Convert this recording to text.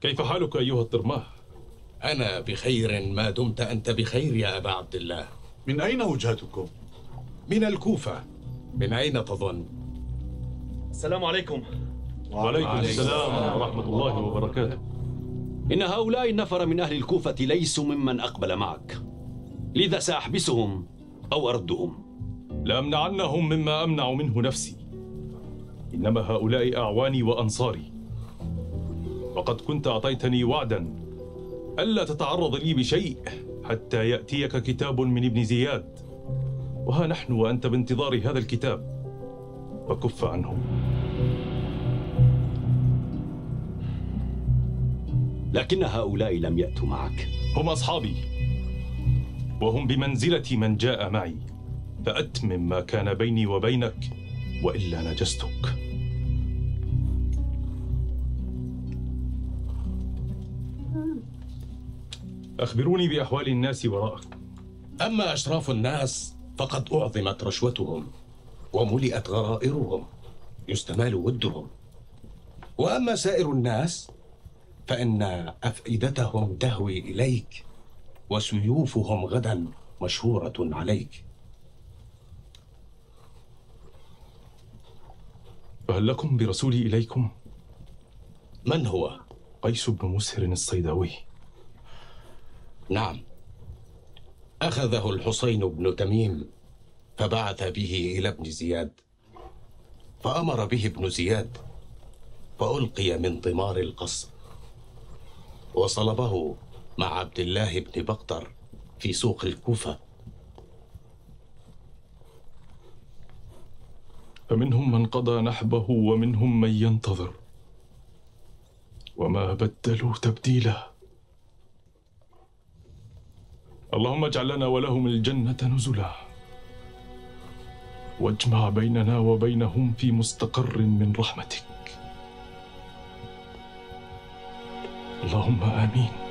كيف حالك أيها الطرماه؟ أنا بخير ما دمت أنت بخير يا أبا عبد الله. من أين وجهتكم؟ من الكوفة. من أين تظن؟ السلام عليكم. وعليكم السلام ورحمة الله وبركاته. إن هؤلاء النفر من أهل الكوفة ليسوا ممن أقبل معك. لذا سأحبسهم أو أردهم؟ لأمنعنهم مما أمنع منه نفسي. إنما هؤلاء أعواني وأنصاري. وقد كنت أعطيتني وعدا. ألا تتعرض لي بشيء حتى يأتيك كتاب من ابن زياد. وها نحن وأنت بانتظار هذا الكتاب. فكف عنه. لكن هؤلاء لم يأتوا معك. هم أصحابي. وهم بمنزلة من جاء معي. فأتمم ما كان بيني وبينك وإلا نجستك. أخبروني بأحوال الناس وراءك أما أشراف الناس فقد أعظمت رشوتهم وملئت غرائرهم يستمال ودهم وأما سائر الناس فإن أفئدتهم تهوي إليك وسيوفهم غدا مشهورة عليك فهل لكم برسولي إليكم؟ من هو؟ قيس بن مسهر الصيداوي. نعم. أخذه الحسين بن تميم فبعث به إلى ابن زياد. فأمر به ابن زياد فألقي من ضمار القصر. وصلبه مع عبد الله بن بقتر في سوق الكوفة. فمنهم من قضى نحبه ومنهم من ينتظر. وما بدلوا تبديلا. اللهم اجعل لنا ولهم الجنة نزلا. واجمع بيننا وبينهم في مستقر من رحمتك. اللهم آمين.